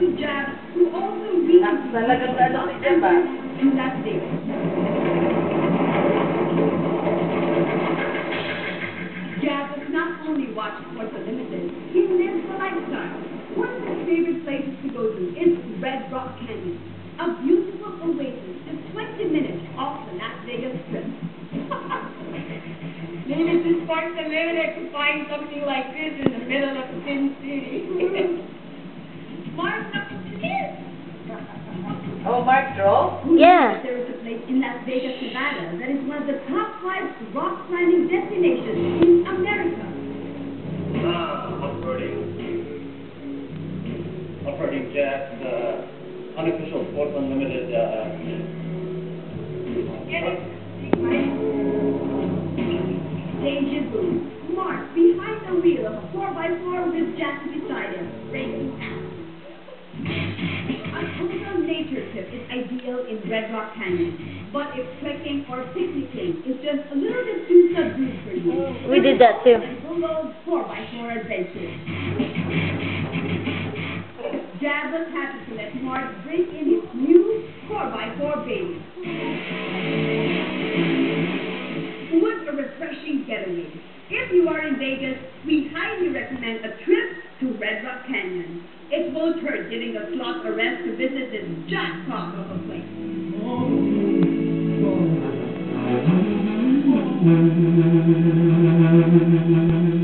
to with Jab, who also recently Talagang ano si Las Vegas. Jab has not only watched Sports Unlimited, he lives the lifestyle. One of his favorite places to go to is Red Rock Canyon, a beautiful oasis just 20 minutes off the Las Vegas Strip. Maybe this Sports Unlimited to find something like this in the middle of Sin City. Marc, nothing to this. Oh, Marc Draw? Who Yeah. There is a place in Las Vegas, Nevada that is one of the top five rock climbing destinations in America. Ah, uploading. Uploading Jack's uh, unofficial Sports Unlimited. Uh, Deja vu. Marc, behind the wheel of a 4x4 with Jack is ideal in Red Rock Canyon. But if trekking or picnicking is just a little bit too subdued for you, oh. We did that too. Full of 4x4 adventure. Jab was happy to let Marc bring in his new 4x4 baby. What a refreshing getaway. If you are in Vegas, we highly recommend a trip to Red Rock Canyon. It won't hurt giving a slot a rest to visit this jackpot of a place. Thank you.